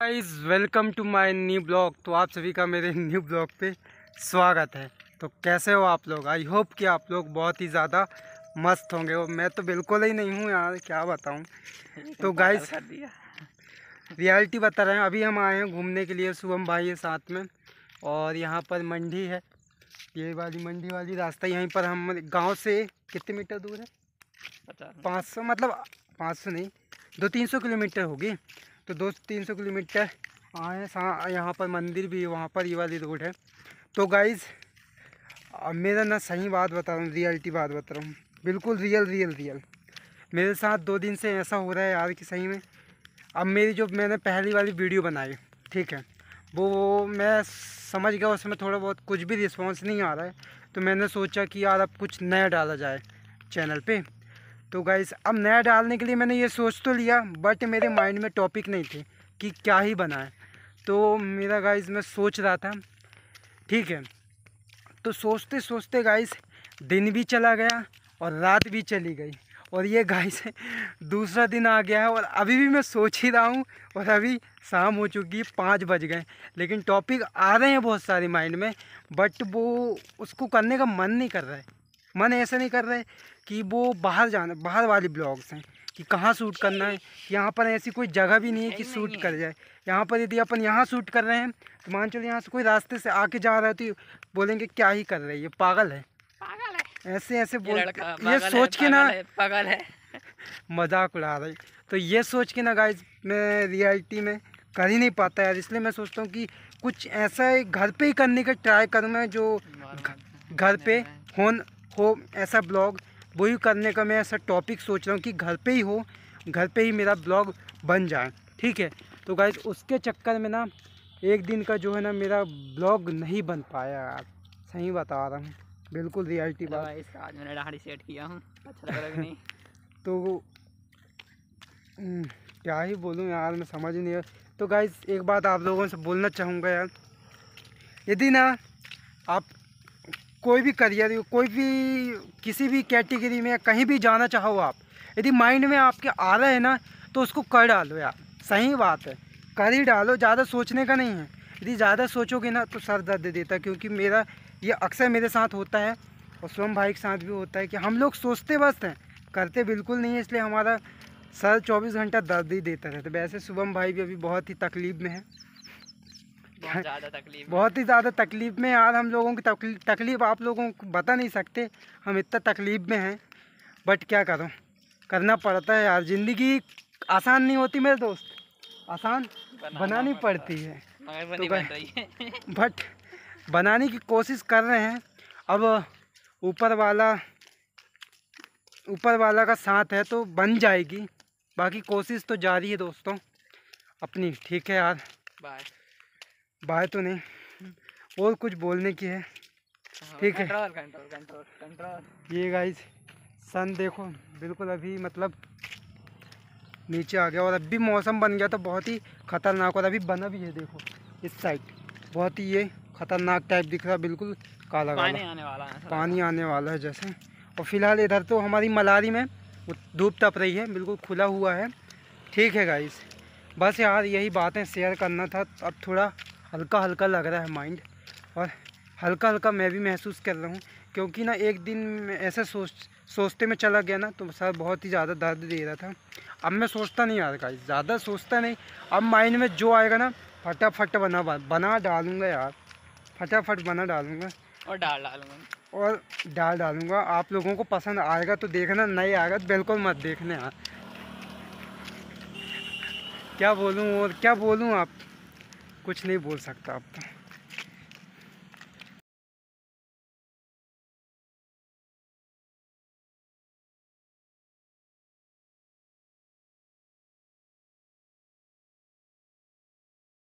Guys welcome to my new blog तो आप सभी का मेरे न्यू ब्लॉग पे स्वागत है। तो कैसे हो आप लोग? आई होप कि आप लोग बहुत ही ज़्यादा मस्त होंगे। और मैं तो बिल्कुल ही नहीं हूँ यार क्या बताऊँ? तो गाइस रियलिटी बता रहे हैं। अभी हम आए हैं घूमने के लिए शुभम भाई है साथ में। और यहाँ पर मंडी है। ये वाली मंडी वाली रास्ता यहीं पर हम गाँव से कितने मीटर दूर है? पाँच सौ मतलब पाँच सौ नहीं दो तीन सौ किलोमीटर होगी। तो दो तीन सौ किलोमीटर आए यहाँ पर मंदिर भी है, वहाँ पर ये वाली रोड है। तो गाइज़ मेरा ना सही बात बता रहा हूँ रियलिटी बात बता रहा हूँ। बिल्कुल रियल रियल रियल मेरे साथ दो दिन से ऐसा हो रहा है यार कि सही में, अब मेरी जो मैंने पहली वाली वीडियो बनाई, ठीक है, वो मैं समझ गया, उसमें थोड़ा बहुत कुछ भी रिस्पॉन्स नहीं आ रहा है। तो मैंने सोचा कि यार अब कुछ नया डाला जाए चैनल पे। तो गाइस अब नया डालने के लिए मैंने ये सोच तो लिया बट मेरे माइंड में टॉपिक नहीं थे कि क्या ही बनाए तो मेरा गाइस मैं सोच रहा था, ठीक है। तो सोचते सोचते गाइस दिन भी चला गया और रात भी चली गई। और ये गाइस दूसरा दिन आ गया है और अभी भी मैं सोच ही रहा हूँ और अभी शाम हो चुकी है, पाँच बज गए। लेकिन टॉपिक आ रहे हैं बहुत सारे माइंड में बट वो उसको करने का मन नहीं कर रहा है। मन ऐसा नहीं कर रहे कि वो बाहर जाना बाहर वाली ब्लॉग्स हैं कि कहाँ शूट करना है। यहाँ पर ऐसी कोई जगह भी नहीं है कि शूट कर जाए। यहाँ पर यदि अपन यहाँ शूट कर रहे हैं तो मान चलो यहाँ से कोई रास्ते से आके जा रहा है तो बोलेंगे क्या ही कर रहे हैं? ये पागल है। पागल है। ऐसे ऐसे बोल ये सोच के ना पागल है मज़ाक उड़ा रही तो ये सोच के ना गाइज़ मैं रियलिटी में कर ही नहीं पाता यार। इसलिए मैं सोचता हूँ कि कुछ ऐसा घर पे ही करने का ट्राई करूँ मैं जो घर पे होन हो ऐसा ब्लॉग वही करने का मैं ऐसा टॉपिक सोच रहा हूँ कि घर पे ही हो घर पे ही मेरा ब्लॉग बन जाए ठीक है? तो गाइज़ उसके चक्कर में ना एक दिन का जो है ना मेरा ब्लॉग नहीं बन पाया। यार सही बता रहा हूँ बिल्कुल रियलिटी बात। इसका आज मैंने दाढ़ी सेट किया हूँ अच्छा लग रहा नहीं? तो हम्म, क्या ही बोलूँ यार मैं समझ नहीं आ तो गाइज़ एक बात आप लोगों से बोलना चाहूँगा यार। यदि ना आप कोई भी करियर, कोई भी, किसी भी कैटेगरी में कहीं भी जाना चाहो आप, यदि माइंड में आपके आ रहा है ना तो उसको कर डालो यार। सही बात है। कर ही डालो, ज़्यादा सोचने का नहीं है। यदि ज़्यादा सोचोगे ना तो सर दर्द देता क्योंकि मेरा, ये अक्सर मेरे साथ होता है, और स्वयं भाई के साथ भी होता है कि हम लोग सोचते बस हैं, करते बिल्कुल नहीं है, इसलिए हमारा सर चौबीस घंटा दर्द ही देता रहता है। वैसे शुभम भाई भी अभी बहुत ही तकलीफ़ में है। बहुत ज़्यादा तकलीफ़ बहुत ही ज़्यादा तकलीफ़ में यार हम लोगों की तकलीफ़ आप लोगों को बता नहीं सकते। हम इतना तकलीफ़ में हैं बट क्या करूँ? करना पड़ता है यार। ज़िंदगी आसान नहीं होती मेरे दोस्त। आसान बनानी पड़ती है। तो बन बट बनाने की कोशिश कर रहे हैं। अब ऊपर वाला ऊपर वाला का साथ है तो बन जाएगी। बाकी कोशिश तो जारी है दोस्तों। अपनी ठीक है यार। बाय बाय तो नहीं। और कुछ बोलने की है। ठीक है। कंट्रोल कंट्रोल कंट्रोल कंट्रोल ये गाइस सन देखो बिल्कुल अभी मतलब नीचे आ गया और अभी मौसम बन गया तो बहुत ही ख़तरनाक और अभी बना भी है देखो इस साइड बहुत ही ये ख़तरनाक टाइप दिख रहा है बिल्कुल काला पानी आने वाला है पानी आने वाला है जैसे। और फ़िलहाल इधर तो हमारी मलारी में धूप तप रही है बिल्कुल खुला हुआ है। ठीक है गाइस बस यार यही बातें शेयर करना था अब थोड़ा हल्का हल्का लग रहा है माइंड और हल्का हल्का मैं भी महसूस कर रहा हूँ क्योंकि ना एक दिन ऐसे सोच सोचते में चला गया ना तो सर बहुत ही ज़्यादा दर्द दे रहा था। अब मैं सोचता नहीं यार गाइस ज़्यादा सोचता नहीं। अब माइंड में जो आएगा ना फटाफट बना बना डालूँगा यार। फटाफट बना डालूँगा। और डाल डालूँगा। और डाल डालूँगा। आप लोगों को पसंद आएगा तो देखना नहीं आएगा तो बिल्कुल मत देखने यार। क्या बोलूँ और क्या बोलूँ आप? कुछ नहीं बोल सकता अब तो।